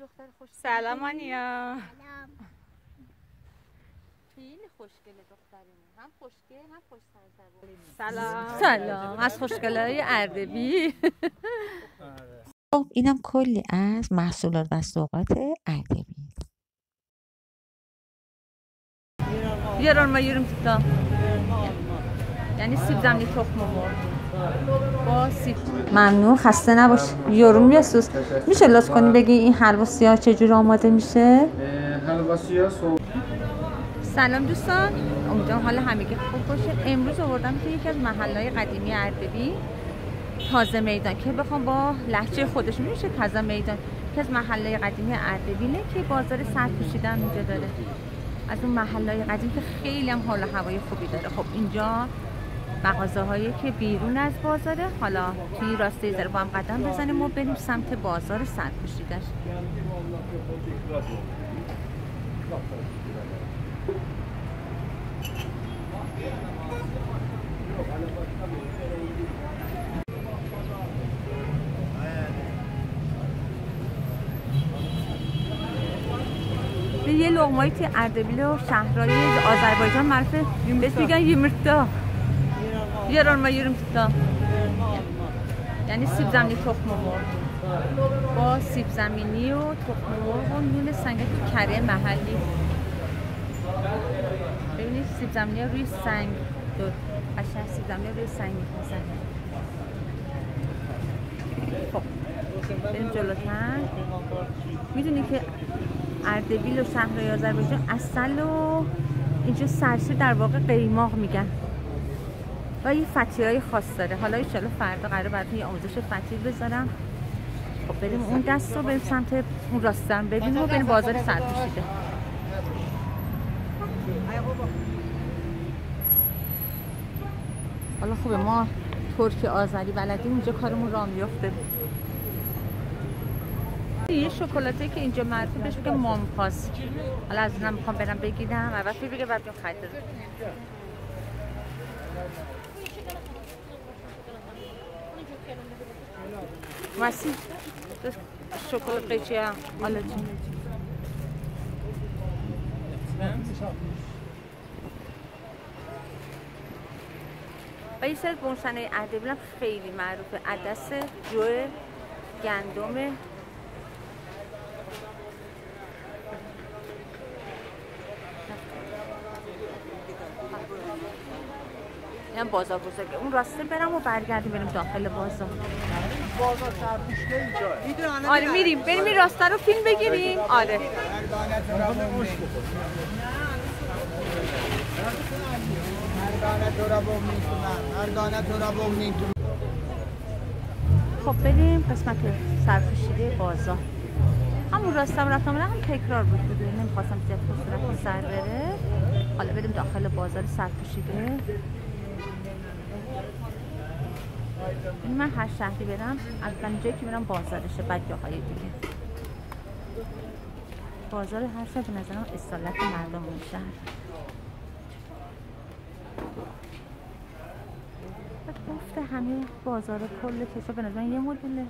دختر خوش سلام آنیا. سلام. خیلی خوشگله دخترمون هم خوشگل هم خوش سلام. سلام. از خوشگلای اردبیل خب اینم کلی از محصولات و سوقات اردبیل یاران ما یورم تتا یعنی سیب زمینی تخم مرغ. با سیب ممنون خسته نباش. یورم یاسوس میشه لطف کنی بگی این حلوا سیاه چجور آماده میشه؟ حلوا سیاه سلام دوستان. امیدوارم حال همگی خوب باشه. امروز آوردم که یکی از محلهای قدیمی اردبیل تازه میدان که بخوام با لحجه خودشون میشه تازه میدان؟ که از محله قدیمی اردبیله که بازار سر پوشیدن اونجا داره. از اون محله قدیم که خیلی هم حال هوای خوبی داره. خب اینجا مغازه هایی که بیرون از بازاره حالا توی راسته ذره با هم قدم بزنیم و بریم سمت بازار سر پوشیدش یه لغمایی توی اردبیل و شهرهای آذربایجان معروفه. بهش میگن یمرتا یاران ما یمرتا یعنی سیب زمینی تخم مرغ با سیب زمینی و تخم مرغ و نون سنگک کره محلی ببینید سیب زمینی روی سنگ دو قشنگ سیب زمینی روی سنگ می‌پزن خب بریم جلوتر می‌دونی که اردبیل و شهرهای آذربایجان اصل و اینجا سرشیر در واقع قیماق میگن و یه فتی های خاص داره. حالا ایشالا فردا قرار براتون یه آموزش فتی بذارم. خب بریم اون دست رو بریم سمت اون راستم ببینیم و بریم بازار سرپوشیده. حالا خوبه ما ترک آذری بلدیم اینجا کارمون راه میفته یه شکلاته که اینجا معروفه بهش میگه مامپاس حالا از اونم می‌خوام برم بگیرم. فی بگه بعد خرید مسی شکلات قیچی هم. حالا چون و یه سر هم خیلی معروفه. عدس جو گندم. اینم بازار بزرگه. اون راسته برم و برگردیم بریم داخل بازار. بازار اینجا آره میریم. بریم این راسته رو فیلم بگیریم. آره. خب بریم قسمت سرپوشیده بازار. همون راستم رفتم هم تکرار بود. بود نمی‌خواستم زیاد خسورت سر بره. حالا بریم داخل بازار سرپوشیده این من هر شهری برم اولین جایی که برم بازارشه بعد جاهای دیگه. بازار هر شهر به نظرم اصالت مردم اون شهر. گفته همه بازار کل کشور به نظر یه مدله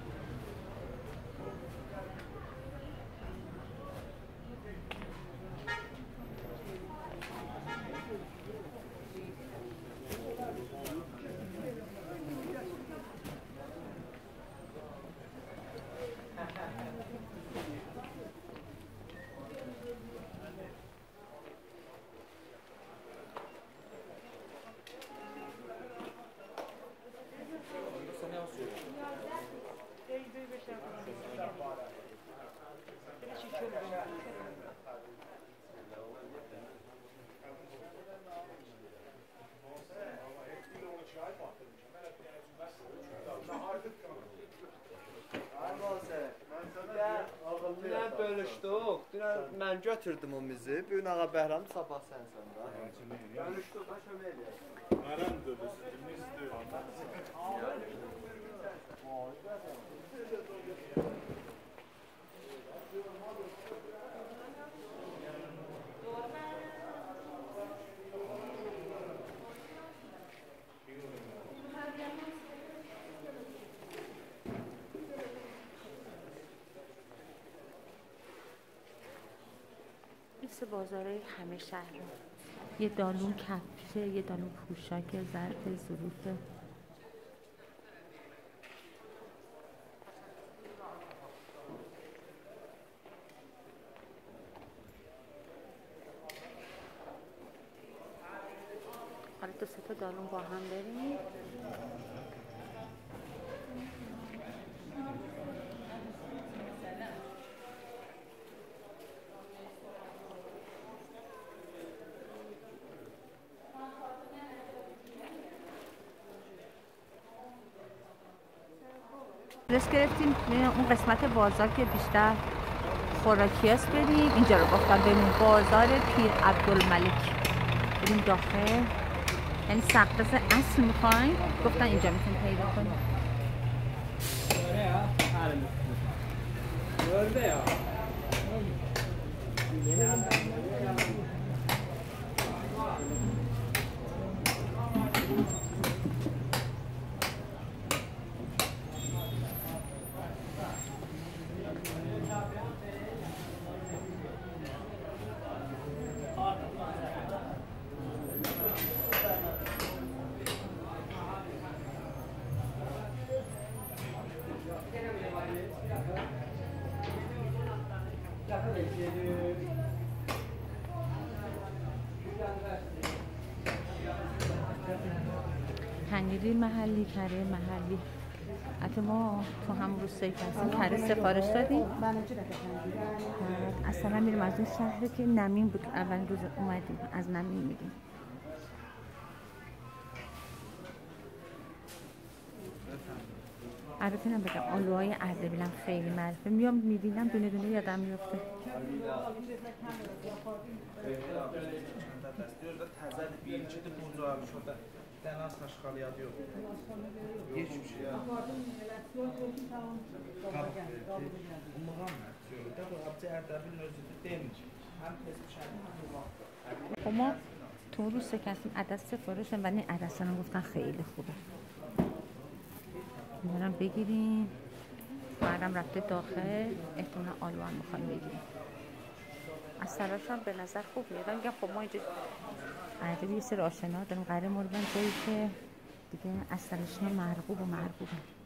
Dünən bölüşdük. Dünən mən götürdüm o mizi. Bu gün ağa Bəhram sabah sənsən də. Bölüşdük, ha kömək eləyək. مثل بازارهای همه شهر. یه دالون کفشه یه دالون پوشاک ظرف ظروف حالا دو سه تا دالون با هم بریم. درست گرفتیم. اون قسمت بازار که بیشتر خوراکی است بریم. اینجا رو گفتم بریم بازار پیر عبدالملک. بریم داخل. یعنی سقف اصل می‌خواین گفتن اینجا می‌تونیم پیدا کنیم. پنیری محلی کره محلی. حتی ما تو هم روستایی که هستیم کره سفارش دادیم. اصلا میریم از اون شهری که نمین بود اول روز اومدیم از نمین میریم. البته اینم بگم آلوهای اردبیلم خیلی معروفه. میام می‌بینم دونه دونه یادم میفته Təzədir, bir ikidir, bunca şurada bir dənə az xaşxaliyat yox. Heç bir şey yox. Qabıq verdi. Umğan mərtiyor. Da bu abcə ərdəbil özüdür demir. Həm kesmişəm, həm vaxt. خب ما تو که هستیم عدس سفارش ولی این عدس رو گفتن خیلی خوبه برم بگیریم بعدم رفته داخل احتمالا آلو هم می‌خوایم بگیریم از طرف هم به نظر خوب میاد. میگم خب ما اینجا عربی یه سری آشنا داریم. قرار برن جایی که دیگه اصلشون مرغوب و مرغوبه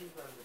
Bir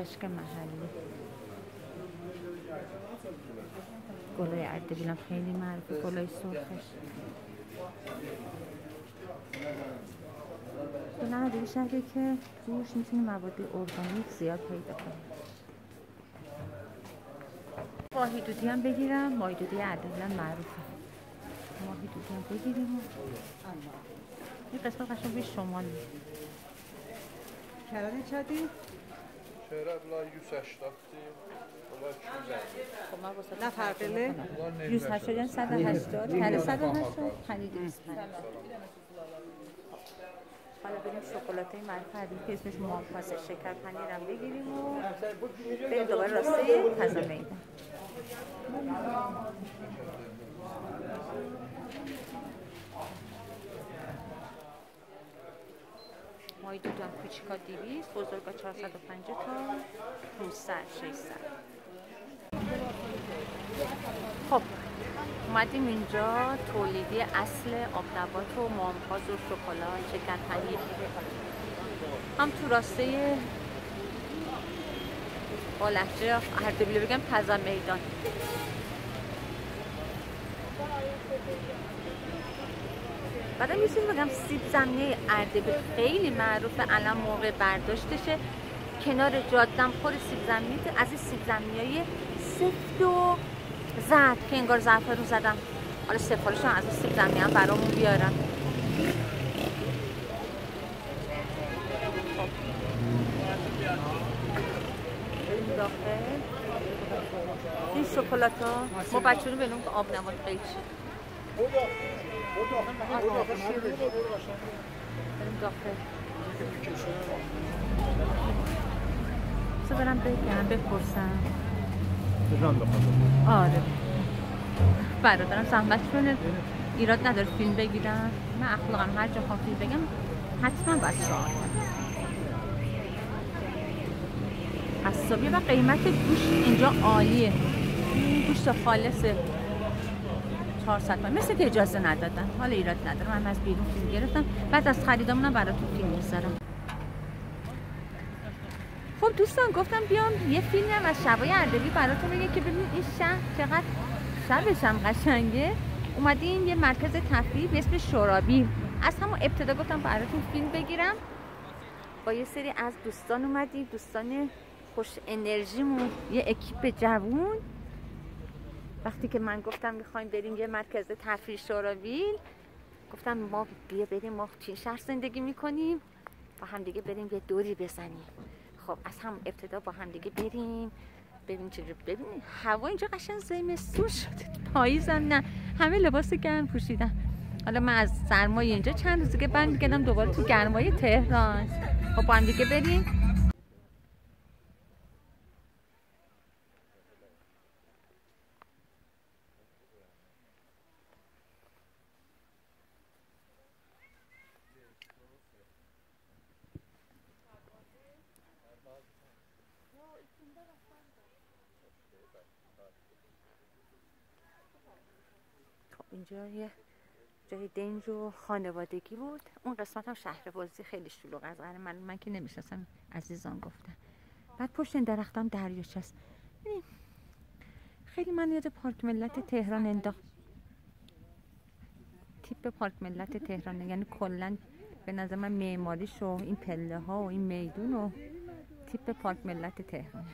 کشک محلی. گلای اردبیلم خیلی معروفه گلای سرخش. تو نهادی شهری که روش می‌تونی مواد ارگانیک زیاد پیدا کنی. ماهی دودی هم بگیرم ماهی دودی اردبیلم معروفه. ماهی دودی هم بگیریم این قسمت قشنگ به شمال Kərəni çədi? Şöhrə bunlar 180-dir. Bunlar 250. خب من واسه نه فرقله؟ Bunlar nə 180 یعنی 180 کره 180 خرید 250 حالا بریم شکلاته معروف هردیم که اسمش مامپاس شکر پنیرم بگیریم و بریم دوباره راسته میدن مای دودم کوچیکا 200 بزرگا 450 تا 500 600 خب اومدیم اینجا تولیدی اصل آبنبات و مامپاز و شکلات شکر پنیر. هم تو راسته با لحجه اردبیلی بگم پزم میدان. بعدم یه بگم سیب زمینی اردبیل خیلی معروفه الان موقع برداشتشه. کنار جادم پر سیب زمینی از این سیب زمینی های سفت و زرد که انگار زعفرون زدم حالا سفارش هم از این سیب زمینی هم برامون بیارم داخل این شکلاتا ما بچه رو بلون که آب نبات قیچی بذار برم بگم بپرسم آره برادرم زحمت کنه ایراد نداره فیلم بگیرم من اخلاقم هر جا خواهم فیلم بگم حتما باید سوال حسابیه و قیمت گوشت اینجا عالیه گوشت خالصه 400 تومن. مثل که اجازه ندادن. حالا ایراد نداره. من از بیرون فیلم گرفتم. بعد از خریدامونم براتون فیلم می‌ذارم خب دوستان گفتم بیام یه فیلم از شبای اردبیل براتون بگه که ببینید این شهر چقدر شبش هم قشنگه. اومدیم یه مرکز تفریح به اسم شورابی. از همون ابتدا گفتم براتون فیلم بگیرم. با یه سری از دوستان اومدیم دوستان خوش انرژیمون. یه اکیپ جوون. وقتی که من گفتم می‌خوایم بریم یه مرکز تفریح شوراویل گفتم ما بیا بریم ما چین شهر زندگی می‌کنیم با هم دیگه بریم یه دوری بزنیم. خب از هم ابتدا با هم دیگه بریم ببین چجور ببین هوا اینجا قشنگ زمستون شده پاییزم نه همه لباس گرم پوشیدن. حالا من از سرمایه اینجا چند روز دیگه برمیگردم دوباره تو گرمای تهران. خب با هم دیگه بریم خب اینجا یه جای دنج و خانوادگی بود. اون قسمت هم شهر بازی خیلی شلوغ از من من که نمی‌شناسم عزیزان گفتن. بعد پشت این درخت هم دریاچه است ببین، خیلی من یاد پارک ملت تهران انداخت. تیپ پارک ملت تهران. یعنی کلا به نظر من معماریش و این پله ها و این میدون و تیپ پارک ملت تهران.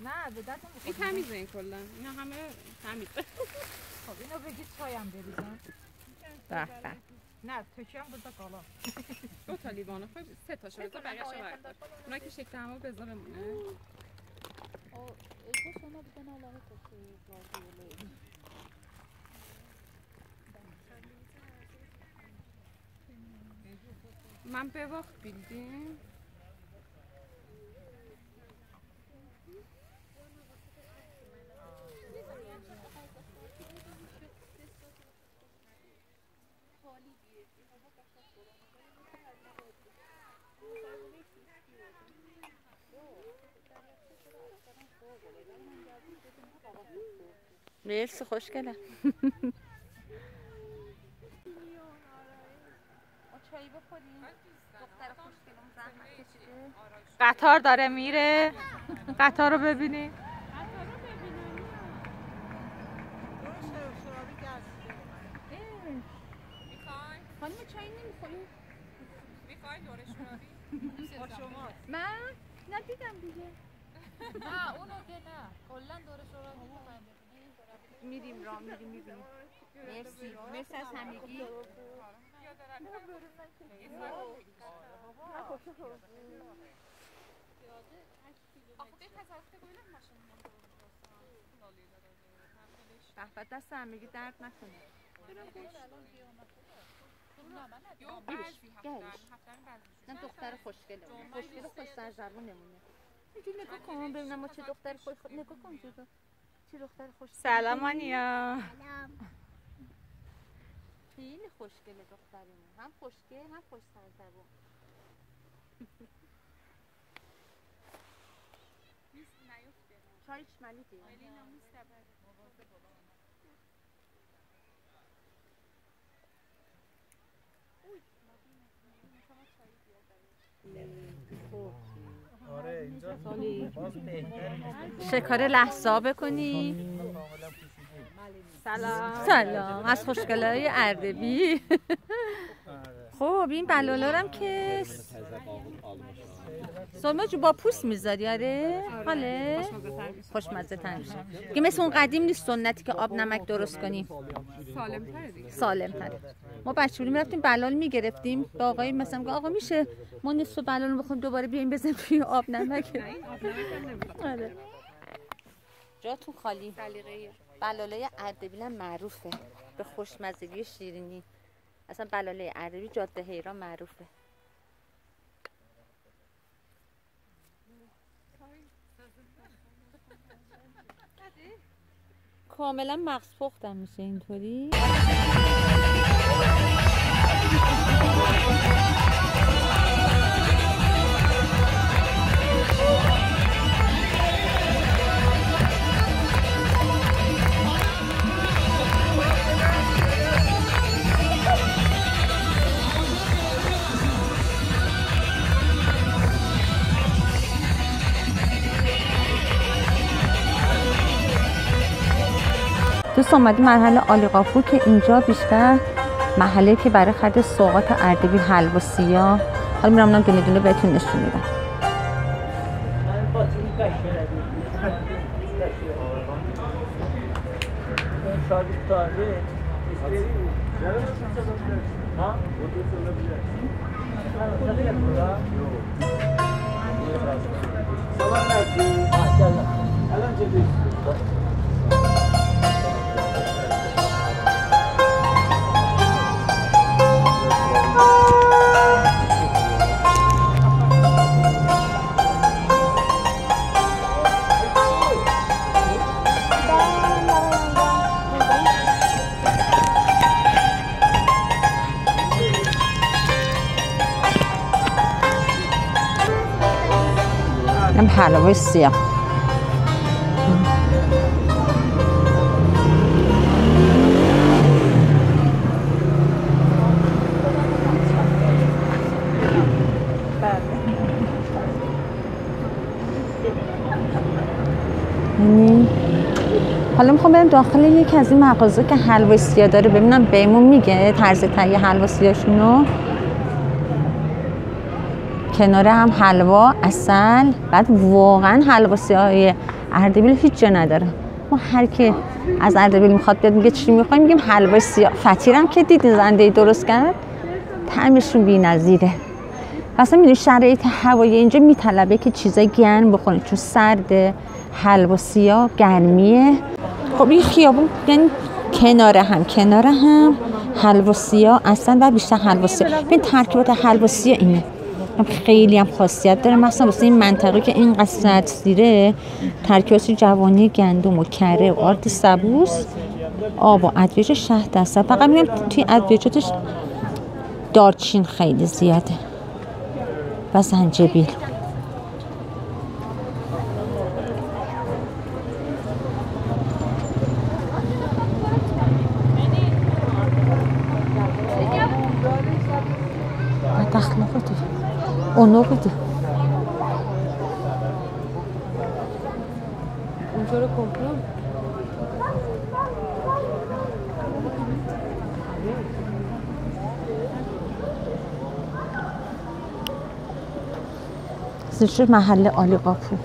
نه به دست این تمیزه این کلا. اینا همه تمیزه. خب اینو بگید چایم بریزم. به به نه تکیم بذار کالا دو تا لیوان. خب سه تاشو بذار بقیه‌شو بردار اونا که شکل همو بذار بمونه. Ego sono bir tane Allah'a koşuyor. Razı من بباخت بیلدیم. مرسی خوشگله. قطار داره میره. قطار رو ببینی. خانم چایی نمی‌خوریم می‌خوای دوره شورابی من ندیدم دیگه. نه اونو که نه کلا دور شورا میریم راه میریم می‌بینیم مرسی مرسی از همگی به دست همگی درد نکنه نه دختر خوشگله خوشگل خوش سرزبونمونه نگاه کن ببینم ما چه دختر خوش نگاه کن چه دختر خوش سلام آنیا. خیلی خوشگله دخترمون هم خوشگل هم خوش سرزبون چایش ملیده آره اینجا باز بهتره شکار لحظا بکنی. سلام. سلام از خوشگلای اردبی خب این بلالا رو هم که سلما جو با پوست می‌ذاری آره؟ حاله؟ خوشمزه تر میشه. دیگه مثل اون قدیم نیست سنتی که آب نمک درست کنیم. سالم تره دیگه. سالم تره ما بچه بودیم می‌رفتیم بلال می‌گرفتیم. به آقای مثلا میگه آقا میشه ما نصف بلال رو بخوریم دوباره بیایم بزنیم توی آب نمک. آره. جاتون خالی. بلاله اردبیل هم معروفه. به خوشمزگی شیرینی. اصلا بلاله اردبیل جاده حیران معروفه. کاملا مغز پختم میشه اینطوری. دوست اومدی مرحله آلی قافور که اینجا بیشتر محله که برای خرید سوقات اردبیل حلوا سیاه. حالا میرم اونم دونه دونه بهتون نشون میدم. حلوای سیاه حالا می‌خوام بریم داخل یکی از این مغازه که حلوای سیاه داره. ببینم بهمون میگه طرز تهیه حلوا سیاهشونو. کنار هم حلوا اصل بعد واقعا حلوا سیاه اردبیل هیچ جا نداره. ما هر کی از اردبیل می‌خواد بیاد میگه چی می‌خوایم؟ میگیم حلوا سیاه. فطیرم که دیدین زنده ای درست کرد طعمشون بی‌نظیره. اصلا می‌دونی شرایط هوایی اینجا میطلبه که چیزای گرم بخورین چون سرده حلوا سیاه گرمیه. خب این خیابون یعنی کنار هم کنار هم حلوا سیاه اصلا و بیشتر حلوا سیاه. ببین ترکیبات حلوا سیاه اینه. خیلی هم خاصیت داره. مثلا واسه این منطقه که این قصد سیره ترکیبات جوانی گندم و کره و آرد سبوس. آب و ادویج شهد دسته فقط میگم توی ادویجاتش دارچین خیلی زیاده. و زنجبیل. اونوقته اونجا رو کمپیوتر زیرش محل آلی قاپو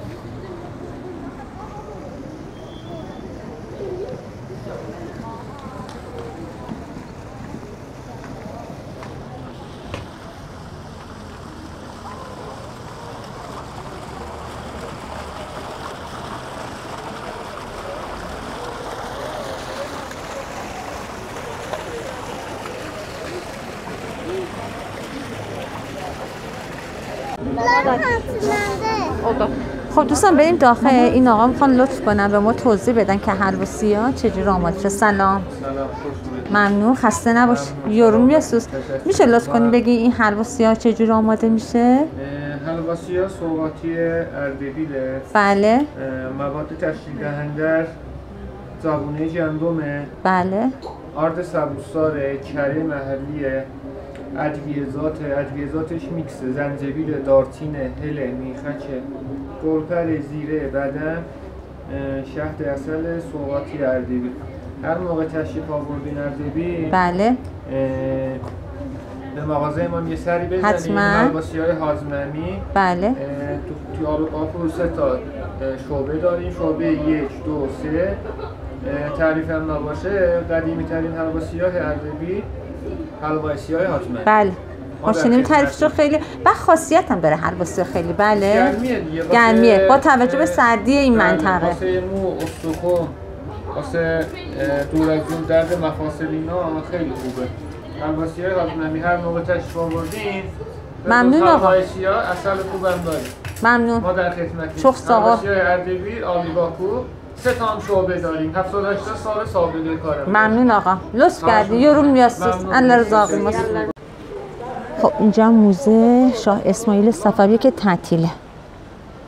خب دوستان بریم داخل این آقا می‌خوان لطف کنن به ما توضیح بدن که حلوا سیاه چجوری آماده. شده سلام. ممنون. خسته نباش. یورو میاسوس میشه لطف کنی بگی این حلوا سیاه چجوری آماده میشه؟ حلواسی ها سوغاتی اردبیله. بله. مواد تشکیل دهنده زبونه گندمه بله. آرد سبوسداره کره محلیه ادویزات ادویزاتش میکس زنجبیل دارچین هل میخک گلپر زیره بدن شهد اصل سوغاتی اردبیل هر موقع تشریف آوردین اردبیل بله. به مغازه ما یه سری بزنید حتما. حلواسی های حازممی. بله. تو توی آب آفرو سه تا شعبه داریم. شعبه یک دو سه. تعریف هم نباشه قدیمی ترین حلواسی های اردبیل. حلواسی های حازممی بله. ما ما در شنیدیم خدمتیم. تعریفش رو خیلی و خاصیت هم داره حلواسی خیلی. بله. گرمیه دیگه. واسه- گرمیه. با توجه به سردی این بله، منطقه. واسه مو استخوان واسه دور از جون درد مفاصل اینا خیلی خوبه. حلواسی های حازممی هر موقع تشریف آوردین ممنون آقا. اصل خوبم ممنون. ما در خدمتیم. چخس آقا. حلواسی های اردبیل آلی باکو سه تا هم شعبه داریم 70 80 سال ثابته کارم ممنون آقا. لطف کردی. میاستیز ممنون. الله رزاقی ماست خب اینجا موزه شاه اسماعیل صفوی که تعطیله.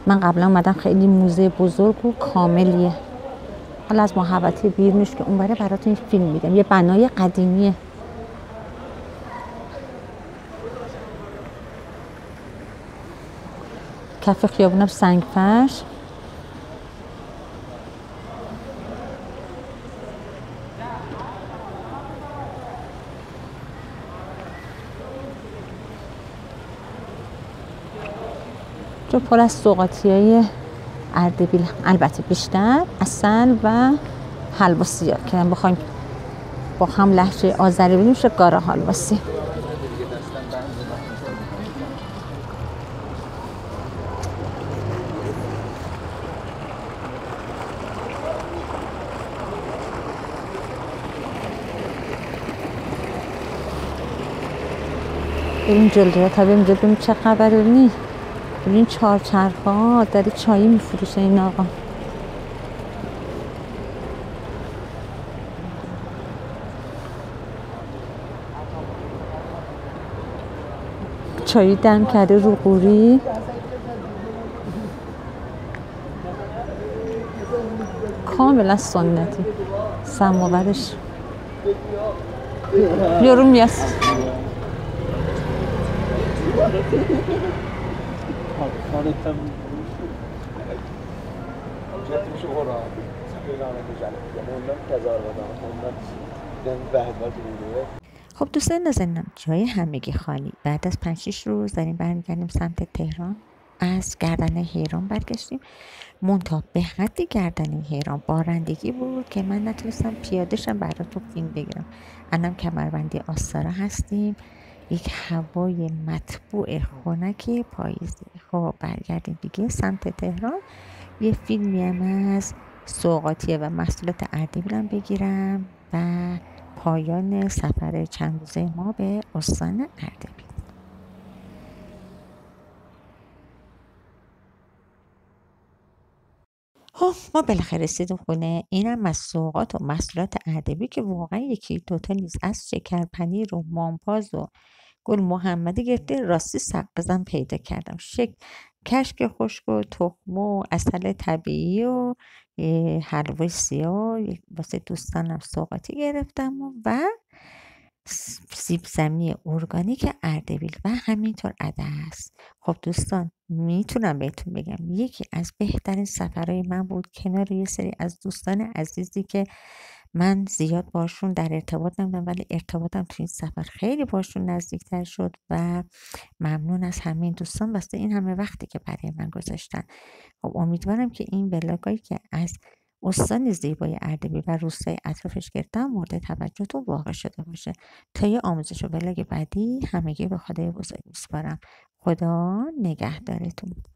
من قبلا اومدم خیلی موزه بزرگ و کاملیه. حالا از محوطه بیرونش که اونوره براتون فیلم میدم. یه بنای قدیمیه. کف خیابونم سنگ جو پر از سوقاتی های اردبیل البته بیشتر اصل و حلواسی ها که بخوایم با هم لحجه آذری بگیم میشه گاره حلواسی بریم جلوی تا بریم جلو ببینیم چه خبره ببینی ببین چهار چرخ ها داره چایی میفروشه این آقا. چایی دم کرده رو قوری کاملا سنتی. سماورش. یارو میاست خب دوستان نازنینم جای همگی خالی. بعد از پنج شیش روز داریم برمیگردیم سمت تهران. از گردن هیران برگشتیم. منتها به حدی گردن هیران بارندگی بود که من نتونستم پیادهشم براتون فیلم بگیرم. الان کمربندی آستارا هستیم. یک هوای مطبوع خنک پاییزی خب برگردیم دیگه سمت تهران. یه فیلمی هم از سوقاتیه و محصولات اردبیلم بگیرم و پایان سفر چند روزه ما به استان اردبیل خب ما بالاخره رسیدیم خونه. اینم از سوقات و محصولات اردبیل که واقعا یکی دوتا نیست از شکر پنیر و مامپاز و گل محمدی گرفته راستی سقزم پیدا کردم. شک کشک خشک و تخم و اصل طبیعی و حلوای سیاه واسه دوستانم سوقاتی گرفتم و, سیب زمینی ارگانیک اردبیل و همینطور عدس. خب دوستان می‌تونم بهتون بگم یکی از بهترین سفرهای من بود کنار یه سری از دوستان عزیزی که من زیاد باشون در ارتباط نبودم ولی ارتباطم تو این سفر خیلی باشون نزدیکتر شد و ممنون از همه این دوستان. واسه این همه وقتی که برای من گذاشتن. خب امیدوارم که این بلاگایی که از استان زیبای اردبیل و روستای اطرافش گرفتم مورد توجهتون واقع شده باشه. تا یه آموزش و بلاگ بعدی همگی به خدای بزرگ میسپارم. خدا نگهدارتون.